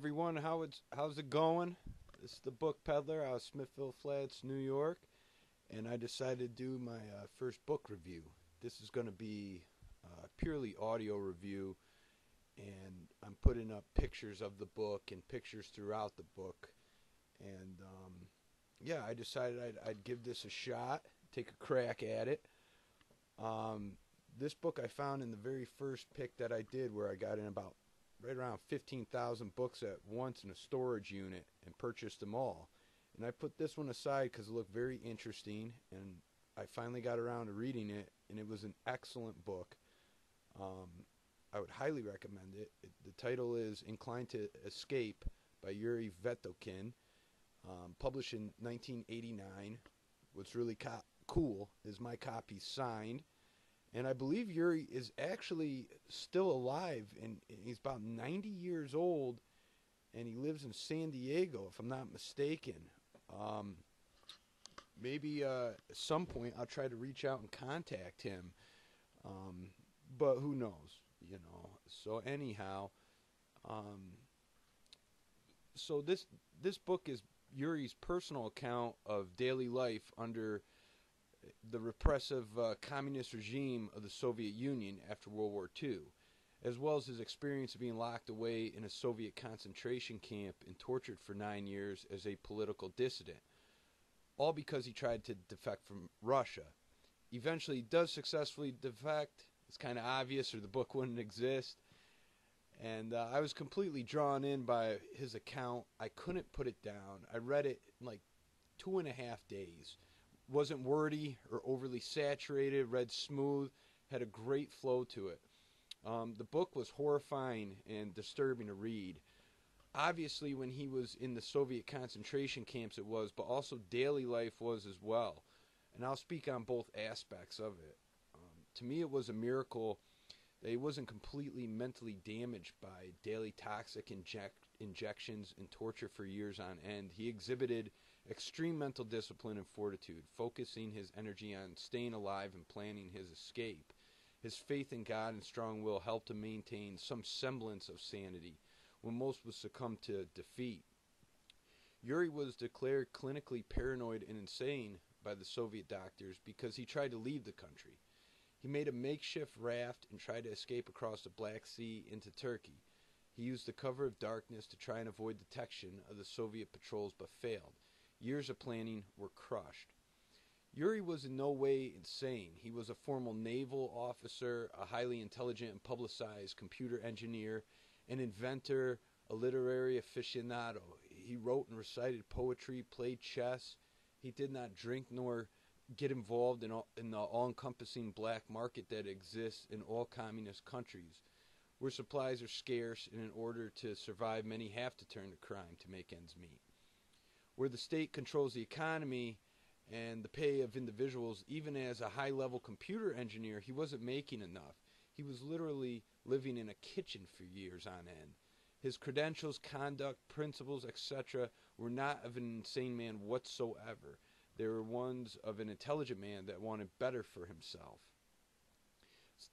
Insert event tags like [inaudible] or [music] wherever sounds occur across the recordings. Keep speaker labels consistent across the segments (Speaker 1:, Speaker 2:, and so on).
Speaker 1: Everyone, how it's how's it going? This is the Book Peddler out of Smithville Flats, New York, and I decided to do my uh, first book review. This is going to be uh, purely audio review, and I'm putting up pictures of the book and pictures throughout the book, and um, yeah, I decided I'd, I'd, give this a shot, take a crack at it. Um, this book I found in the very first pick that I did, where I got in about right around 15,000 books at once in a storage unit and purchased them all. And I put this one aside because it looked very interesting, and I finally got around to reading it, and it was an excellent book. Um, I would highly recommend it. it. The title is Inclined to Escape by Yuri Vetokhin, um, published in 1989. What's really co- cool is my copy signed and I believe Yuri is actually still alive, and he's about 90 years old, and he lives in San Diego, if I'm not mistaken. Um, maybe uh, at some point I'll try to reach out and contact him, um, but who knows, you know. So anyhow, um, so this this book is Yuri's personal account of daily life under the repressive uh, communist regime of the Soviet Union after World War II, as well as his experience of being locked away in a Soviet concentration camp and tortured for nine years as a political dissident, all because he tried to defect from Russia. Eventually, he does successfully defect. It's kind of obvious, or the book [laughs] wouldn't exist. And uh, I was completely drawn in by his account. I couldn't put it down. I read it in like two and a half days wasn't wordy or overly saturated, read smooth, had a great flow to it. Um, the book was horrifying and disturbing to read. Obviously, when he was in the Soviet concentration camps, it was, but also daily life was as well. And I'll speak on both aspects of it. Um, to me, it was a miracle that he wasn't completely mentally damaged by daily toxic inject, injections and torture for years on end. He exhibited extreme mental discipline and fortitude, focusing his energy on staying alive and planning his escape. His faith in God and strong will helped him maintain some semblance of sanity when most would succumb to defeat. Yuri was declared clinically paranoid and insane by the Soviet doctors because he tried to leave the country. He made a makeshift raft and tried to escape across the Black Sea into Turkey. He used the cover of darkness to try and avoid detection of the Soviet patrols but failed. Years of planning were crushed. Yuri was in no way insane. He was a former naval officer, a highly intelligent and publicized computer engineer, an inventor, a literary aficionado. He wrote and recited poetry, played chess. He did not drink nor get involved in, all, in the all encompassing black market that exists in all communist countries, where supplies are scarce, and in order to survive, many have to turn to crime to make ends meet where the state controls the economy and the pay of individuals, even as a high level computer engineer, he wasn't making enough. He was literally living in a kitchen for years on end. His credentials, conduct, principles, etc., were not of an insane man whatsoever. They were ones of an intelligent man that wanted better for himself.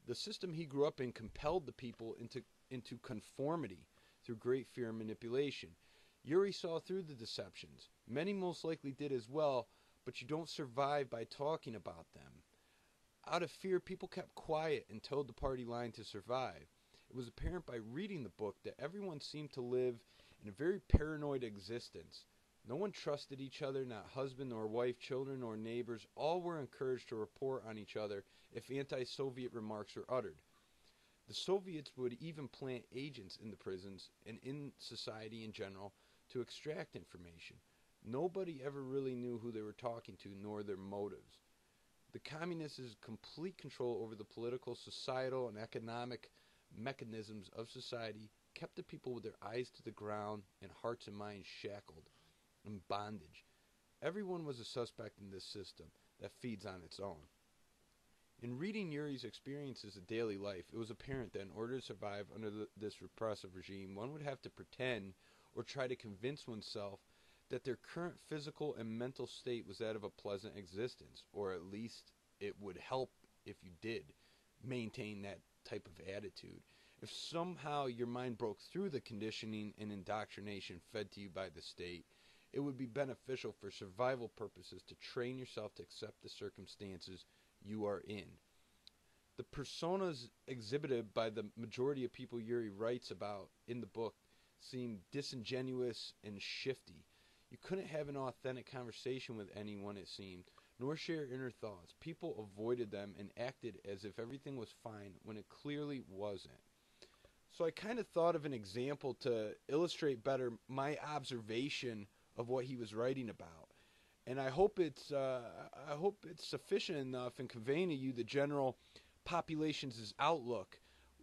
Speaker 1: The system he grew up in compelled the people into, into conformity through great fear and manipulation. Yuri saw through the deceptions. Many most likely did as well, but you don't survive by talking about them. Out of fear, people kept quiet and toed the party line to survive. It was apparent by reading the book that everyone seemed to live in a very paranoid existence. No one trusted each other, not husband nor wife, children nor neighbors. All were encouraged to report on each other if anti Soviet remarks were uttered. The Soviets would even plant agents in the prisons and in society in general to extract information. Nobody ever really knew who they were talking to nor their motives. The communists' complete control over the political, societal, and economic mechanisms of society kept the people with their eyes to the ground and hearts and minds shackled in bondage. Everyone was a suspect in this system that feeds on its own. In reading Yuri's experiences of daily life, it was apparent that in order to survive under the, this repressive regime, one would have to pretend or try to convince oneself that their current physical and mental state was that of a pleasant existence, or at least it would help if you did maintain that type of attitude. if somehow your mind broke through the conditioning and indoctrination fed to you by the state, it would be beneficial for survival purposes to train yourself to accept the circumstances you are in. The personas exhibited by the majority of people Yuri writes about in the book seem disingenuous and shifty. You couldn't have an authentic conversation with anyone, it seemed, nor share inner thoughts. People avoided them and acted as if everything was fine when it clearly wasn't. So I kind of thought of an example to illustrate better my observation of what he was writing about. And I hope it's uh, I hope it's sufficient enough in conveying to you the general population's outlook,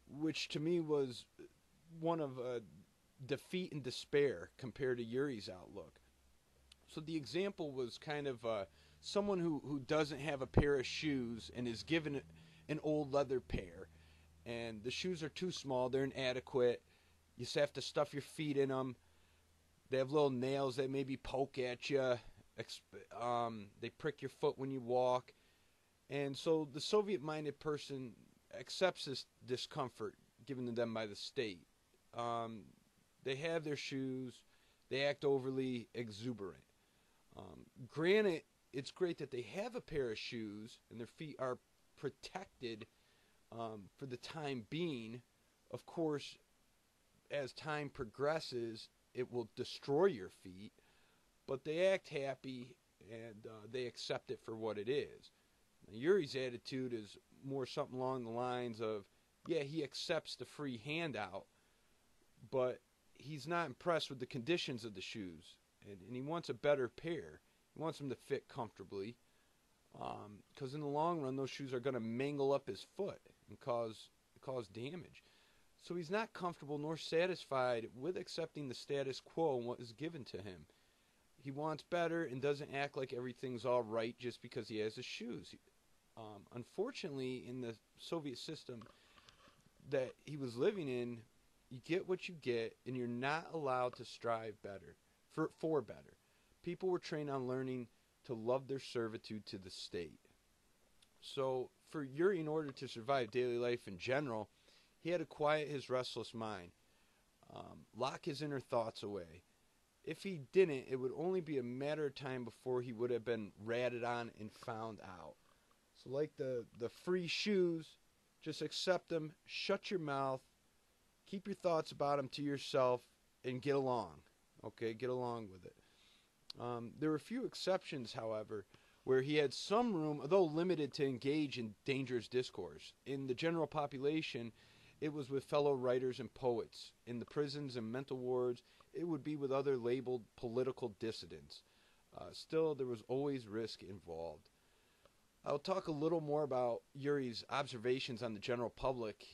Speaker 1: which to me was one of uh, defeat and despair compared to Yuri's outlook. So the example was kind of uh, someone who, who doesn't have a pair of shoes and is given an old leather pair, and the shoes are too small, they're inadequate. You just have to stuff your feet in them. They have little nails that maybe poke at you. Um, they prick your foot when you walk. And so the Soviet minded person accepts this discomfort given to them by the state. Um, they have their shoes, they act overly exuberant. Um, granted, it's great that they have a pair of shoes and their feet are protected um, for the time being. Of course, as time progresses, it will destroy your feet, but they act happy and uh, they accept it for what it is. Now, Yuri's attitude is more something along the lines of, yeah, he accepts the free handout, but he's not impressed with the conditions of the shoes, and, and he wants a better pair. He wants them to fit comfortably, because um, in the long run, those shoes are going to mangle up his foot and cause cause damage. So he's not comfortable nor satisfied with accepting the status quo and what is given to him. He wants better and doesn't act like everything's all right just because he has the shoes. Um, unfortunately, in the Soviet system that he was living in, you get what you get, and you're not allowed to strive better for for better. People were trained on learning to love their servitude to the state. So, for Yuri, in order to survive daily life in general, he had to quiet his restless mind, um, lock his inner thoughts away. If he didn't, it would only be a matter of time before he would have been ratted on and found out. So, like the, the free shoes, just accept them, shut your mouth, keep your thoughts about them to yourself, and get along. Okay, get along with it. Um, there were a few exceptions, however, where he had some room, although limited, to engage in dangerous discourse. In the general population, it was with fellow writers and poets. In the prisons and mental wards, it would be with other labeled political dissidents. Uh, still, there was always risk involved. I'll talk a little more about Yuri's observations on the general public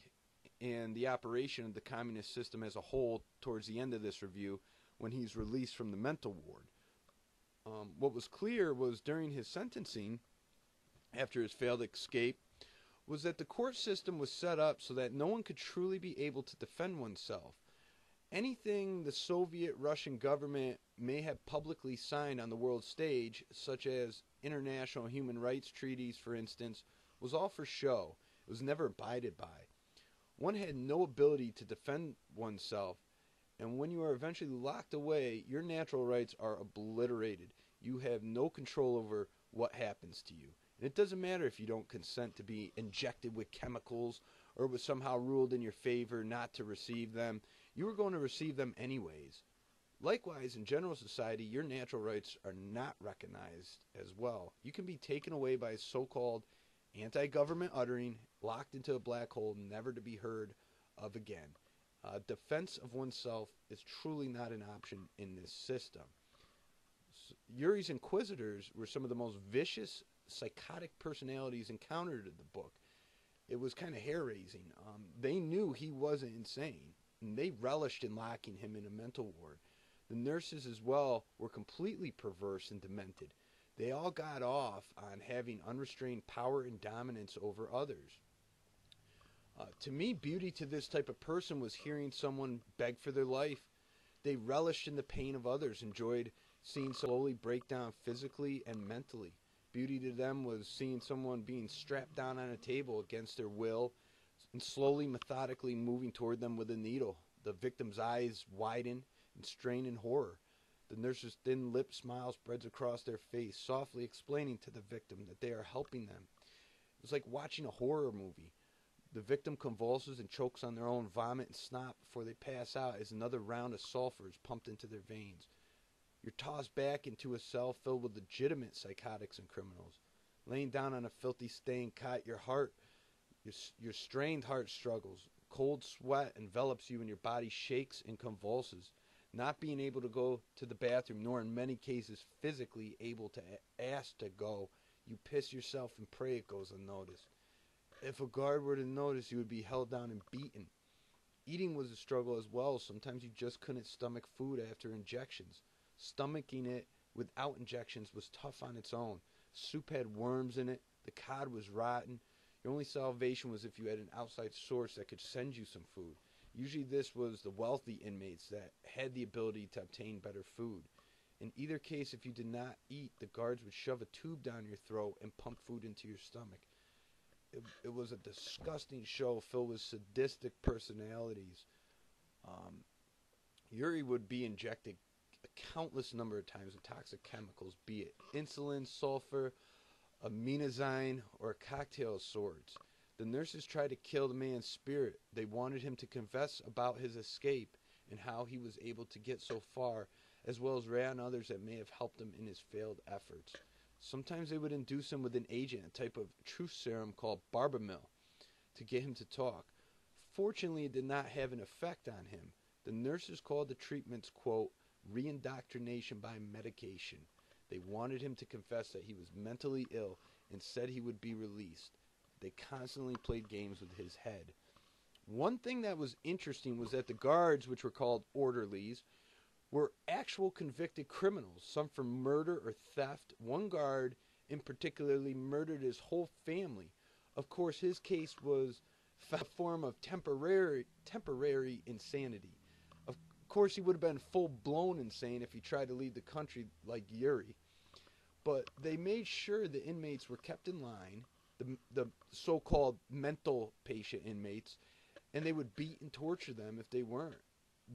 Speaker 1: and the operation of the communist system as a whole towards the end of this review when he's released from the mental ward. Um, what was clear was during his sentencing, after his failed escape, was that the court system was set up so that no one could truly be able to defend oneself. Anything the Soviet Russian government may have publicly signed on the world stage, such as international human rights treaties, for instance, was all for show. It was never abided by. One had no ability to defend oneself, and when you are eventually locked away, your natural rights are obliterated. You have no control over what happens to you. And it doesn't matter if you don't consent to be injected with chemicals or was somehow ruled in your favor not to receive them. You are going to receive them anyways. Likewise, in general society, your natural rights are not recognized as well. You can be taken away by so called anti government uttering, locked into a black hole, never to be heard of again. Uh, defense of oneself is truly not an option in this system. So, Yuri's inquisitors were some of the most vicious psychotic personalities encountered in the book. It was kind of hair raising. Um, they knew he wasn't insane, and they relished in locking him in a mental ward. The nurses, as well, were completely perverse and demented. They all got off on having unrestrained power and dominance over others. Uh, to me, beauty to this type of person was hearing someone beg for their life. They relished in the pain of others, enjoyed seeing slowly break down physically and mentally. Beauty to them was seeing someone being strapped down on a table against their will, and slowly, methodically moving toward them with a needle. The victim's eyes widen and strain in horror. The nurse's thin lip smile spreads across their face, softly explaining to the victim that they are helping them. It was like watching a horror movie. The victim convulses and chokes on their own vomit and snot before they pass out as another round of sulfur is pumped into their veins. You're tossed back into a cell filled with legitimate psychotics and criminals. Laying down on a filthy stained cot, your heart, your, your strained heart struggles. Cold sweat envelops you and your body shakes and convulses not being able to go to the bathroom, nor in many cases physically able to ask to go, you piss yourself and pray it goes unnoticed. If a guard were to notice, you would be held down and beaten. Eating was a struggle as well. Sometimes you just couldn't stomach food after injections. Stomaching it without injections was tough on its own. Soup had worms in it. The cod was rotten. Your only salvation was if you had an outside source that could send you some food. Usually, this was the wealthy inmates that had the ability to obtain better food. In either case, if you did not eat, the guards would shove a tube down your throat and pump food into your stomach. It, it was a disgusting show filled with sadistic personalities. Um, Yuri would be injected a countless number of times with toxic chemicals, be it insulin, sulfur, aminazine, or a cocktail of sorts. The nurses tried to kill the man's spirit. They wanted him to confess about his escape and how he was able to get so far, as well as ray on others that may have helped him in his failed efforts. Sometimes they would induce him with an agent, a type of truth serum called Barbamil, to get him to talk. Fortunately, it did not have an effect on him. The nurses called the treatments, quote, reindoctrination by medication. They wanted him to confess that he was mentally ill and said he would be released. They constantly played games with his head. One thing that was interesting was that the guards, which were called orderlies, were actual convicted criminals, some for murder or theft. One guard, in particularly, murdered his whole family. Of course, his case was a form of temporary temporary insanity. Of course, he would have been full blown insane if he tried to leave the country like Yuri. But they made sure the inmates were kept in line the, the so-called mental patient inmates, and they would beat and torture them if they weren't.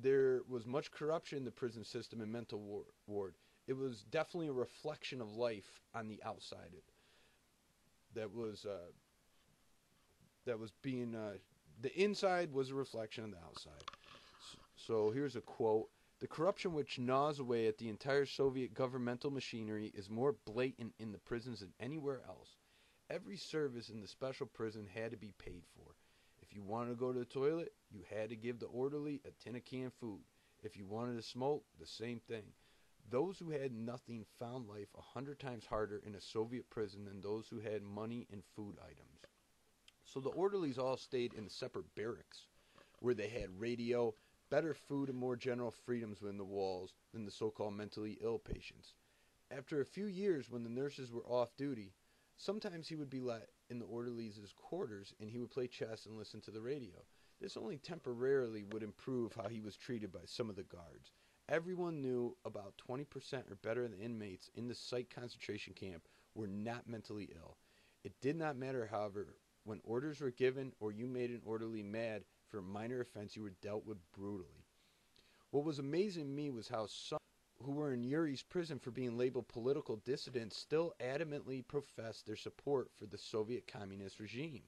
Speaker 1: There was much corruption in the prison system and mental ward. It was definitely a reflection of life on the outside. That was uh, that was being uh, the inside was a reflection of the outside. So, so here's a quote. The corruption which gnaws away at the entire Soviet governmental machinery is more blatant in the prisons than anywhere else. Every service in the special prison had to be paid for. If you wanted to go to the toilet, you had to give the orderly a tin of canned food. If you wanted to smoke, the same thing. Those who had nothing found life a hundred times harder in a Soviet prison than those who had money and food items. So the orderlies all stayed in separate barracks, where they had radio, better food, and more general freedoms within the walls than the so called mentally ill patients. After a few years, when the nurses were off duty, Sometimes he would be let in the orderlies' quarters and he would play chess and listen to the radio. This only temporarily would improve how he was treated by some of the guards. Everyone knew about 20% or better of the inmates in the Site concentration camp were not mentally ill. It did not matter, however, when orders were given or you made an orderly mad for a minor offense, you were dealt with brutally. What was amazing me was how some who were in Yuri's prison for being labeled political dissidents still adamantly professed their support for the Soviet communist regime.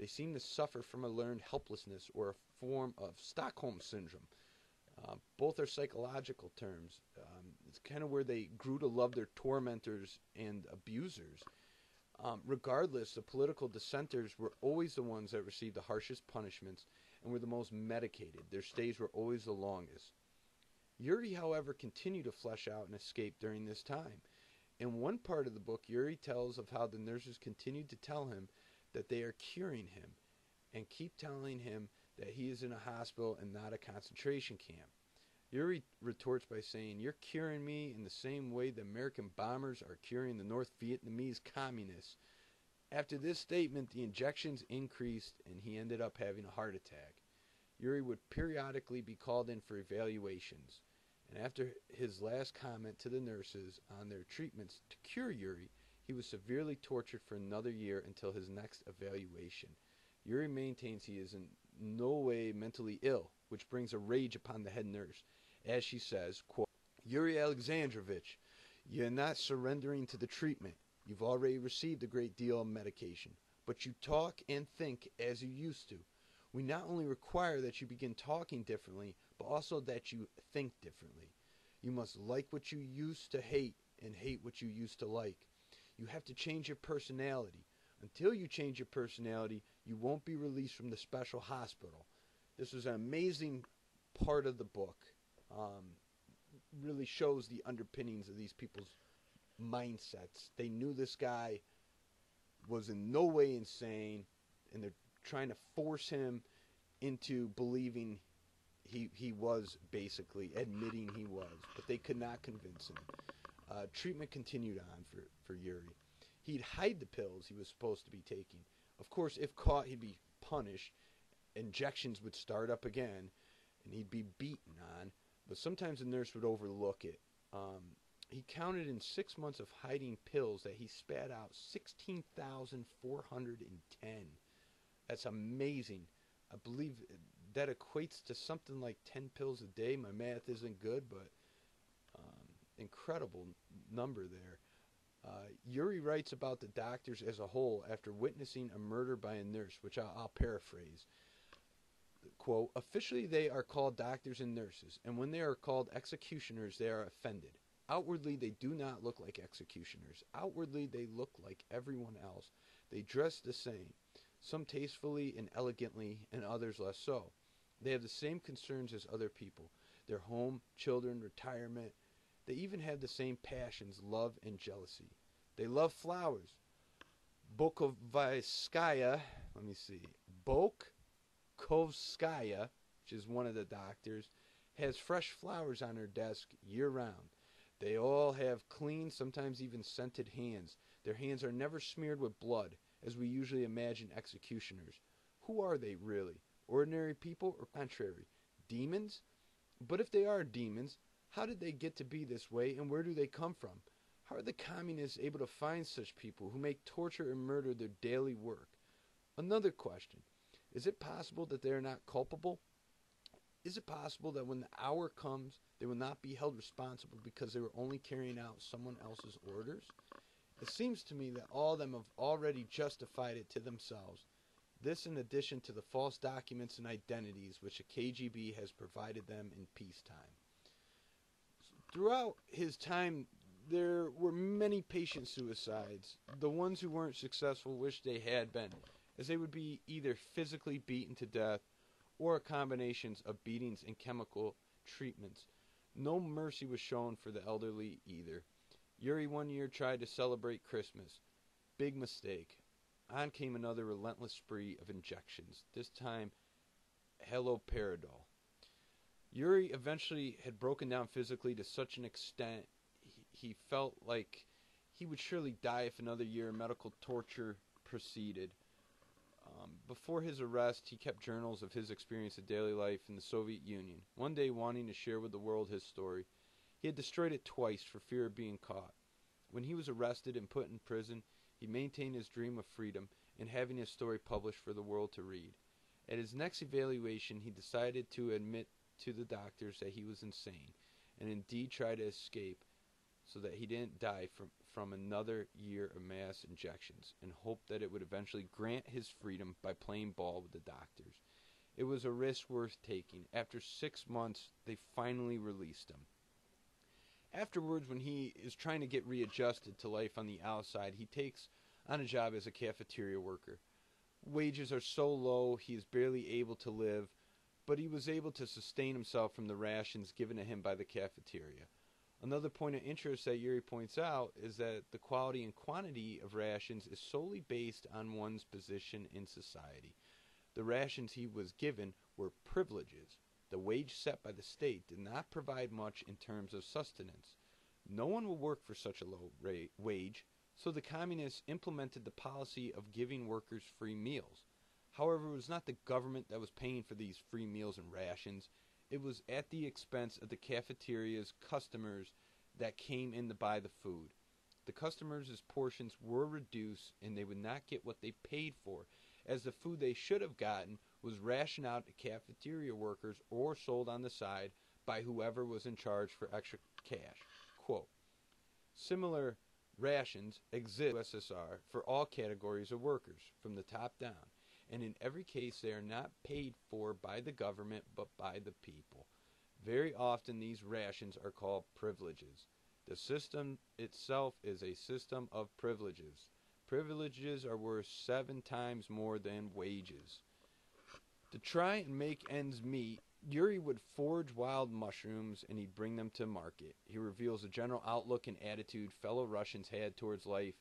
Speaker 1: They seem to suffer from a learned helplessness or a form of Stockholm syndrome. Uh, both are psychological terms. Um, it's kind of where they grew to love their tormentors and abusers. Um, regardless, the political dissenters were always the ones that received the harshest punishments and were the most medicated. Their stays were always the longest. Yuri, however, continued to flesh out and escape during this time. In one part of the book, Yuri tells of how the nurses continued to tell him that they are curing him and keep telling him that he is in a hospital and not a concentration camp. Yuri retorts by saying, You're curing me in the same way the American bombers are curing the North Vietnamese communists. After this statement, the injections increased and he ended up having a heart attack. Yuri would periodically be called in for evaluations and after his last comment to the nurses on their treatments to cure Yuri, he was severely tortured for another year until his next evaluation. Yuri maintains he is in no way mentally ill, which brings a rage upon the head nurse, as she says, quote, Yuri Alexandrovich, you're not surrendering to the treatment. You've already received a great deal of medication, but you talk and think as you used to. We not only require that you begin talking differently, but also that you think differently. You must like what you used to hate and hate what you used to like. You have to change your personality. Until you change your personality, you won't be released from the special hospital. This was an amazing part of the book. Um, really shows the underpinnings of these people's mindsets. They knew this guy was in no way insane, and they're trying to force him into believing he he was basically admitting he was, but they could not convince him. Uh, treatment continued on for, for Yuri. He'd hide the pills he was supposed to be taking. Of course, if caught, he'd be punished. Injections would start up again, and he'd be beaten on. But sometimes the nurse would overlook it. Um, he counted in six months of hiding pills that he spat out 16,410. That's amazing. I believe that equates to something like 10 pills a day. My math isn't good, but incredible number there. Uh, Yuri writes about the doctors as a whole after witnessing a murder by a nurse, which I'll, I'll paraphrase. Quote, officially they are called doctors and nurses, and when they are called executioners, they are offended. Outwardly, they do not look like executioners. Outwardly, they look like everyone else. They dress the same, some tastefully and elegantly, and others less so. They have the same concerns as other people their home, children, retirement. They even have the same passions, love and jealousy. They love flowers. Bokovskaya, let me see, Bokovskaya, which is one of the doctors, has fresh flowers on her desk year round. They all have clean, sometimes even scented hands. Their hands are never smeared with blood, as we usually imagine executioners. Who are they, really? Ordinary people or contrary? Demons? But if they are demons, how did they get to be this way and where do they come from? How are the communists able to find such people who make torture and murder their daily work? Another question Is it possible that they are not culpable? Is it possible that when the hour comes, they will not be held responsible because they were only carrying out someone else's orders? It seems to me that all of them have already justified it to themselves. This, in addition to the false documents and identities which the KGB has provided them in peacetime. Throughout his time, there were many patient suicides. The ones who weren't successful wished they had been, as they would be either physically beaten to death or combinations of beatings and chemical treatments. No mercy was shown for the elderly either. Yuri one year tried to celebrate Christmas. Big mistake. On came another relentless spree of injections, this time haloperidol. Yuri eventually had broken down physically to such an extent he, felt like he would surely die if another year of medical torture proceeded. Um, before his arrest, he kept journals of his experience of daily life in the Soviet Union. One day, wanting to share with the world his story, he had destroyed it twice for fear of being caught. When he was arrested and put in prison, he maintained his dream of freedom and having his story published for the world to read. At his next evaluation, he decided to admit to the doctors that he was insane and indeed try to escape so that he didn't die from, from another year of mass injections and hoped that it would eventually grant his freedom by playing ball with the doctors. It was a risk worth taking. After six months, they finally released him. Afterwards, when he is trying to get readjusted to life on the outside, he takes on a job as a cafeteria worker. Wages are so low, he is barely able to live, but he was able to sustain himself from the rations given to him by the cafeteria. Another point of interest that Yuri points out is that the quality and quantity of rations is solely based on one's position in society. The rations he was given were privileges. The wage set by the state did not provide much in terms of sustenance. No one will work for such a low wage, so the communists implemented the policy of giving workers free meals. However, it was not the government that was paying for these free meals and rations. It was at the expense of the cafeteria's customers that came in to buy the food. The customers' portions were reduced and they would not get what they paid for, as the food they should have gotten was rationed out to cafeteria workers or sold on the side by whoever was in charge for extra cash. Quote, Similar rations exist in USSR for all categories of workers, from the top down, and in every case they are not paid for by the government but by the people. Very often these rations are called privileges. The system itself is a system of privileges. Privileges are worth seven times more than wages. To try and make ends meet, Yuri would forage wild mushrooms and he'd bring them to market. He reveals the general outlook and attitude fellow Russians had towards life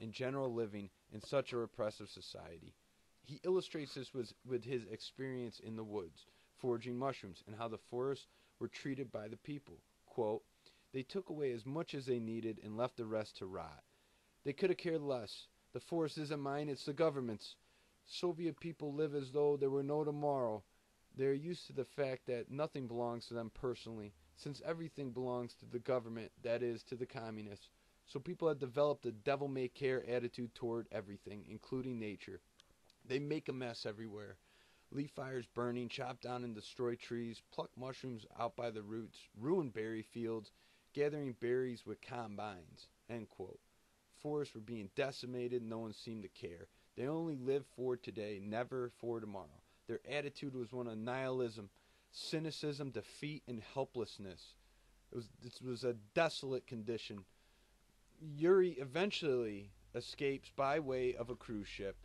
Speaker 1: and general living in such a repressive society. He illustrates this with, with his experience in the woods, foraging mushrooms, and how the forests were treated by the people. Quote, they took away as much as they needed and left the rest to rot. They could have cared less. The forest isn't mine, it's the government's. Soviet people live as though there were no tomorrow. They are used to the fact that nothing belongs to them personally, since everything belongs to the government, that is, to the communists. So people have developed a devil may care attitude toward everything, including nature. They make a mess everywhere. Leaf fires burning, chop down and destroy trees, pluck mushrooms out by the roots, ruin berry fields, gathering berries with combines. End quote. Forests were being decimated, no one seemed to care. They only lived for today, never for tomorrow. Their attitude was one of nihilism, cynicism, defeat, and helplessness. It was, this was a desolate condition. Yuri eventually escapes by way of a cruise ship.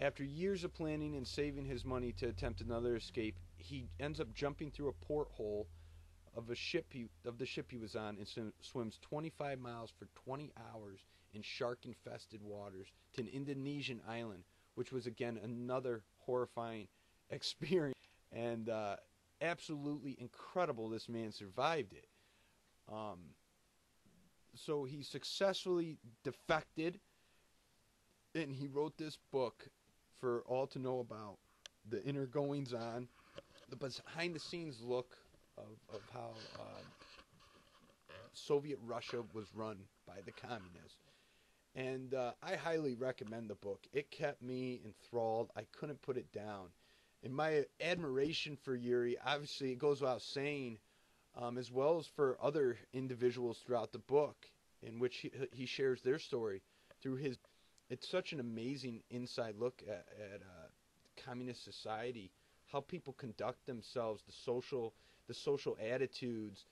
Speaker 1: After years of planning and saving his money to attempt another escape, he ends up jumping through a porthole of a ship he, of the ship he was on and sw- swims 25 miles for 20 hours in shark-infested waters to an Indonesian island, which was again another horrifying [laughs] experience and uh, absolutely incredible. This man survived it. Um, so he successfully defected, and he wrote this book for all to know about the inner goings on, the behind the scenes look of, of how uh, Soviet Russia was run by the communists. And uh, I highly recommend the book. It kept me enthralled. I couldn't put it down. And my admiration for Yuri, obviously, it goes without saying, um, as well as for other individuals throughout the book, in which he, he shares their story through his. It's such an amazing inside look at, at uh, communist society, how people conduct themselves, the social, the social attitudes,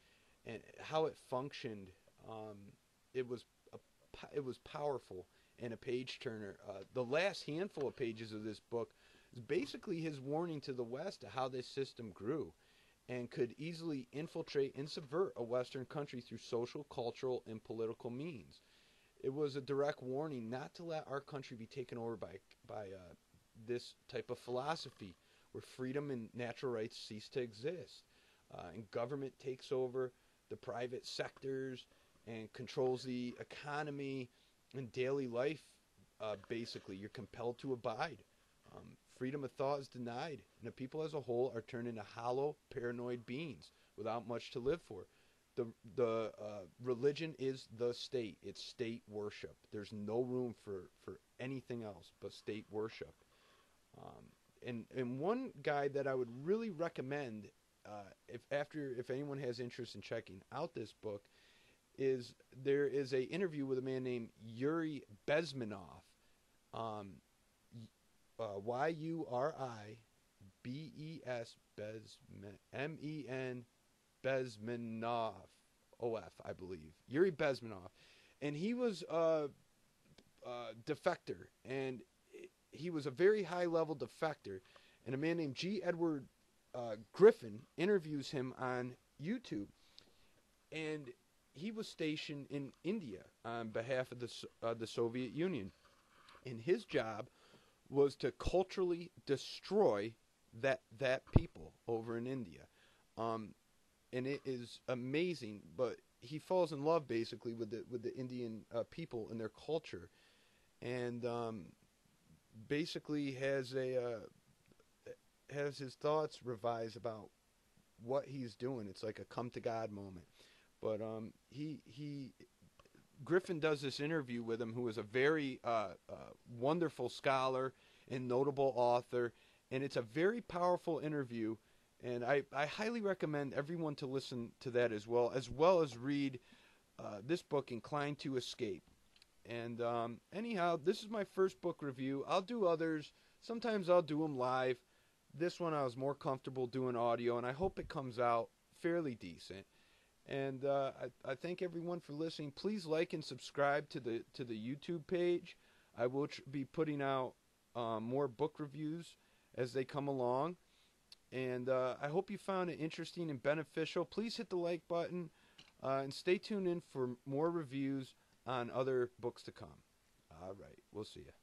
Speaker 1: and how it functioned. Um, it was a, it was powerful and a page turner. Uh, the last handful of pages of this book is basically his warning to the West of how this system grew and could easily infiltrate and subvert a Western country through social, cultural, and political means. It was a direct warning not to let our country be taken over by by uh, this type of philosophy, where freedom and natural rights cease to exist, uh, and government takes over the private sectors and controls the economy and daily life. Uh, basically, you're compelled to abide. Um, freedom of thought is denied, and the people as a whole are turned into hollow, paranoid beings without much to live for. The the uh, religion is the state. It's state worship. There's no room for, for anything else but state worship. Um, and and one guy that I would really recommend uh, if after if anyone has interest in checking out this book is there is a interview with a man named Yuri Bezmenov. Um, uh, Y U R I B E S Bezmen M E N Bezmenov I believe. Yuri Bezmenov, and he was a, a defector, and he was a very high level defector, and a man named G. Edward uh, Griffin interviews him on YouTube, and he was stationed in India on behalf of the uh, the Soviet Union, and his job was to culturally destroy that that people over in India. Um, and it is amazing, but he falls in love basically with the with the Indian uh, people and their culture, and um, basically has a uh, has his thoughts revised about what he's doing. It's like a come to God moment. But um, he he Griffin does this interview with him, who is a very uh, uh, wonderful scholar and notable author, and it's a very powerful interview. And I, I highly recommend everyone to listen to that as well, as well as read uh, this book, Inclined to Escape. And um, anyhow, this is my first book review. I'll do others. Sometimes I'll do them live. This one I was more comfortable doing audio, and I hope it comes out fairly decent. And uh, I, I thank everyone for listening. Please like and subscribe to the to the YouTube page. I will tr- be putting out um, more book reviews as they come along. And uh, I hope you found it interesting and beneficial. Please hit the like button uh, and stay tuned in for more reviews on other books to come. All right, we'll see you.